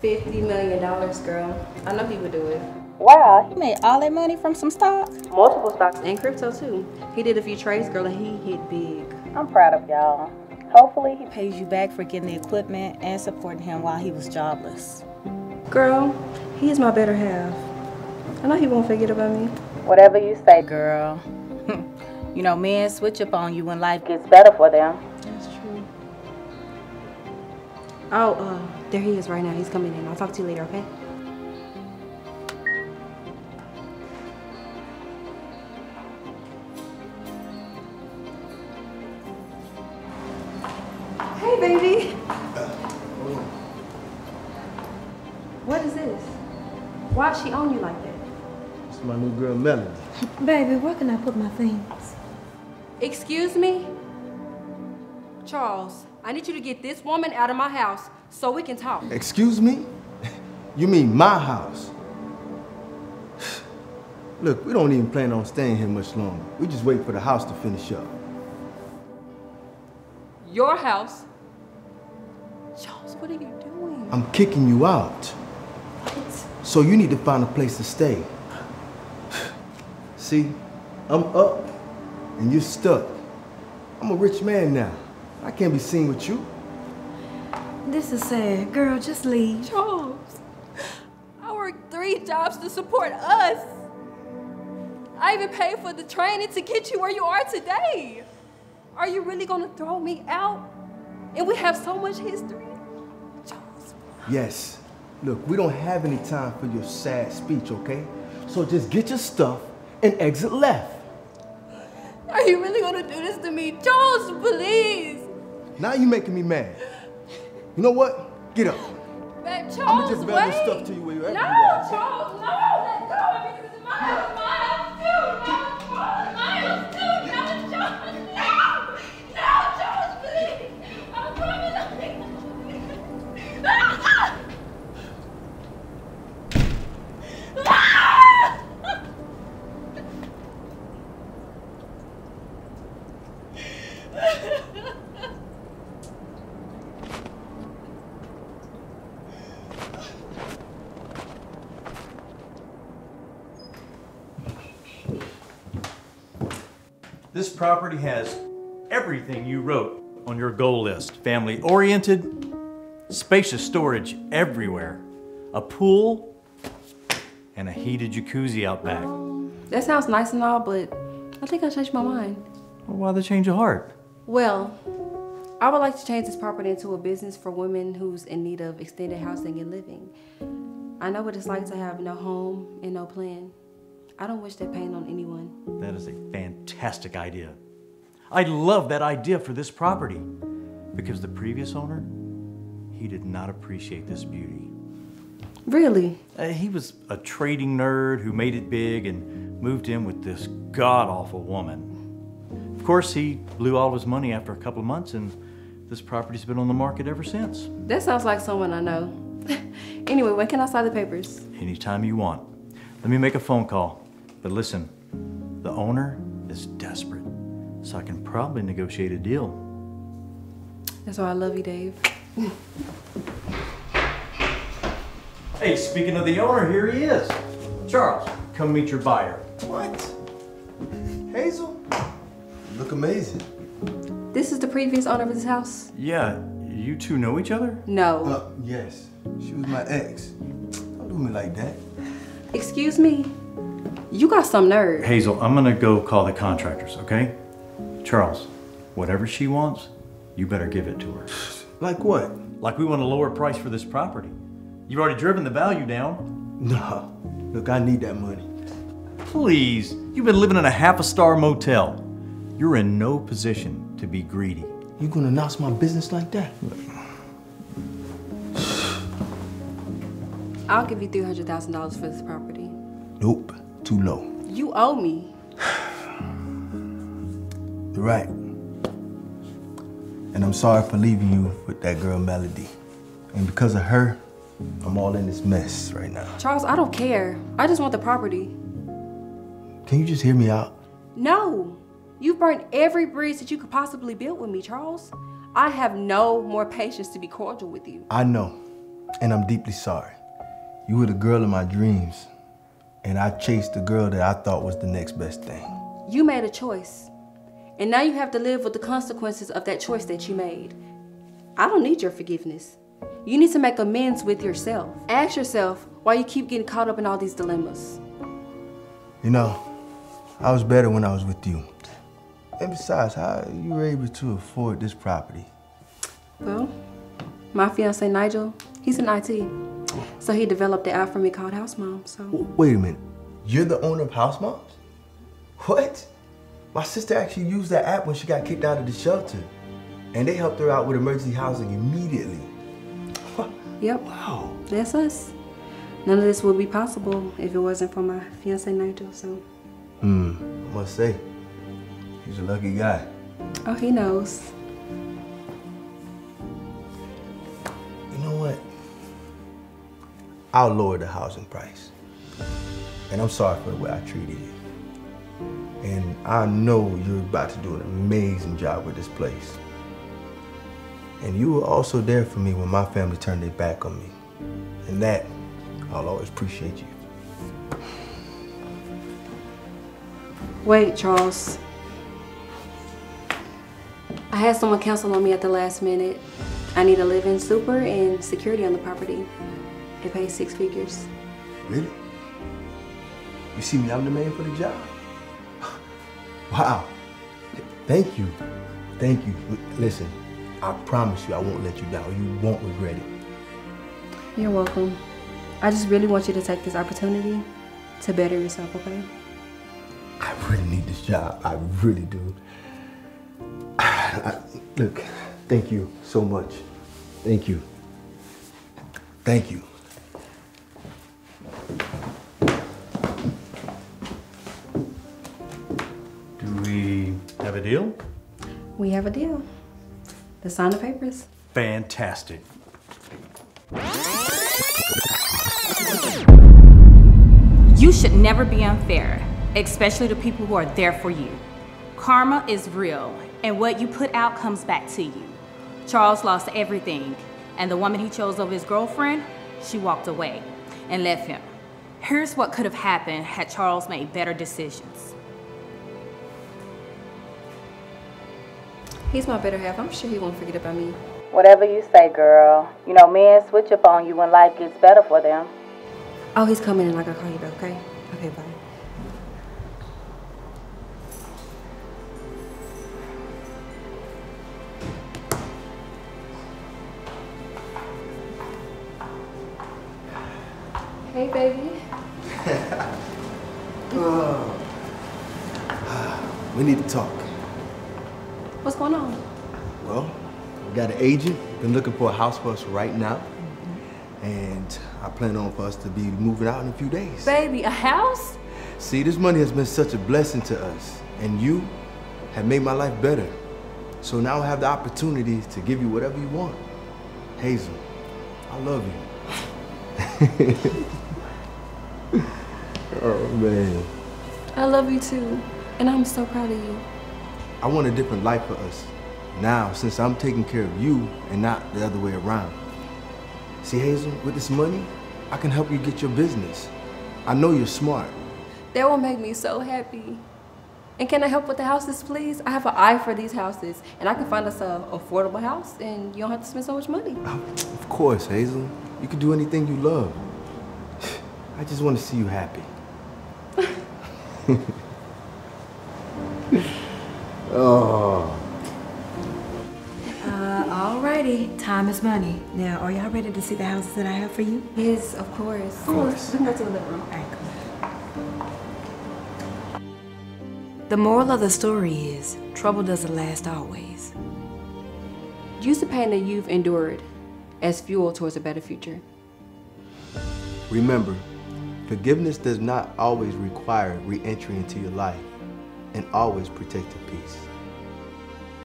Fifty million dollars, girl. I know he would do it. Wow, he made all that money from some stocks? Multiple stocks and crypto too. He did a few trades, girl, and he hit big. I'm proud of y'all. Hopefully he pays you back for getting the equipment and supporting him while he was jobless. Girl, he is my better half. I know he won't forget about me. Whatever you say, girl. you know, men switch up on you when life gets better for them. That's true. Oh, uh, there he is right now. He's coming in. I'll talk to you later, okay? Hey, baby. What is this? Why is she on you like that? It's my new girl, Melanie. Baby, where can I put my things? Excuse me? Charles, I need you to get this woman out of my house so we can talk. Excuse me? You mean my house? Look, we don't even plan on staying here much longer. We just wait for the house to finish up. Your house? Charles, what are you doing? I'm kicking you out. What? So you need to find a place to stay. See, I'm up and you're stuck. I'm a rich man now. I can't be seen with you. This is sad. Girl, just leave. Charles, I worked three jobs to support us. I even paid for the training to get you where you are today. Are you really gonna throw me out? And we have so much history. Charles. Yes. Look, we don't have any time for your sad speech, okay? So just get your stuff and exit left. Are you really gonna do this to me? Charles, please. Now you're making me mad. You know what? Get up. Babe, Charles, I'ma just bail this stuff to you where you at. No, Charles, no, This property has everything you wrote on your goal list. Family oriented, spacious storage everywhere, a pool, and a heated jacuzzi out back. That sounds nice and all, but I think I changed my mind. Well, why the change of heart? Well, I would like to change this property into a business for women who's in need of extended housing and living. I know what it's like to have no home and no plan. I don't wish that pain on anyone. That is a fantastic idea. I love that idea for this property because the previous owner, he did not appreciate this beauty. Really? Uh, he was a trading nerd who made it big and moved in with this god awful woman. Of course, he blew all his money after a couple of months, and this property's been on the market ever since. That sounds like someone I know. anyway, when can I sign the papers? Anytime you want. Let me make a phone call. But listen, the owner is desperate, so I can probably negotiate a deal. That's why I love you, Dave. Hey, speaking of the owner, here he is. Charles, come meet your buyer. What? Hazel? You look amazing. This is the previous owner of this house? Yeah, you two know each other? No. Uh, yes. She was my ex. Don't do me like that. Excuse me? You got some nerve. Hazel, I'm gonna go call the contractors, okay? Charles, whatever she wants, you better give it to her. Like what? Like we want a lower price for this property. You've already driven the value down. No. Look, I need that money. Please, you've been living in a half a star motel. You're in no position to be greedy. You gonna announce my business like that? I'll give you $300,000 for this property. Nope. Too low. You owe me. You're right. And I'm sorry for leaving you with that girl Melody. And because of her, I'm all in this mess right now. Charles, I don't care. I just want the property. Can you just hear me out? No. You've burned every bridge that you could possibly build with me, Charles. I have no more patience to be cordial with you. I know. And I'm deeply sorry. You were the girl of my dreams, and I chased the girl that I thought was the next best thing. You made a choice. And now you have to live with the consequences of that choice that you made. I don't need your forgiveness. You need to make amends with yourself. Ask yourself why you keep getting caught up in all these dilemmas. You know, I was better when I was with you. And besides, how you were able to afford this property? Well, my fiance Nigel, he's in IT. So he developed the app for me called House Mom. So Wait a minute. You're the owner of House Moms? What? My sister actually used that app when she got kicked out of the shelter. And they helped her out with emergency housing immediately. Yep. Wow. That's us. None of this would be possible if it wasn't for my fiance Nigel. So Hmm. I must say, he's a lucky guy. oh he knows. I'll lower the housing price. And I'm sorry for the way I treated you. And I know you're about to do an amazing job with this place. And you were also there for me when my family turned their back on me. And that, I'll always appreciate you. Wait, Charles. I had someone cancel on me at the last minute. I need a live-in super and security on the property. It pays six figures. Really? You see me, I'm the man for the job. Wow. Thank you. Thank you. Listen, I promise you I won't let you down. You won't regret it. You're welcome. I just really want you to take this opportunity to better yourself, okay? I really need this job. I really do. I, look, thank you so much. Thank you. Thank you. Deal? We have a deal. Let's sign the papers. Fantastic. You should never be unfair, especially to people who are there for you. Karma is real, and what you put out comes back to you. Charles lost everything, and the woman he chose over his girlfriend, she walked away and left him. Here's what could have happened had Charles made better decisions. He's my better half. I'm sure he won't forget about me. Whatever you say, girl. You know, men switch up on you when life gets better for them. Oh, he's coming in. I gotta call you back, okay? Okay, bye. Hey, baby. Oh. We need to talk. What's going on? Well, we got an agent. Been looking for a house for us right now. Mm-hmm. And I plan on for us to be moving out in a few days. Baby, a house? See, this money has been such a blessing to us. And you have made my life better. So now I have the opportunity to give you whatever you want. Hazel, I love you. oh, man. I love you too. And I'm so proud of you. I want a different life for us. Now, since I'm taking care of you and not the other way around. See, Hazel, with this money, I can help you get your business. I know you're smart. That will make me so happy. And can I help with the houses, please? I have an eye for these houses, and I can find us a affordable house, and you don't have to spend so much money. Oh, of course, Hazel. You can do anything you love. I just want to see you happy. oh. Uh, alrighty. Time is money. Now, are y'all ready to see the houses that I have for you? Yes, of course. Of course. We can go to the living room. Alright, come on. The moral of the story is trouble doesn't last always. Use the pain that you've endured as fuel towards a better future. Remember, forgiveness does not always require re entry into your life and always protected peace.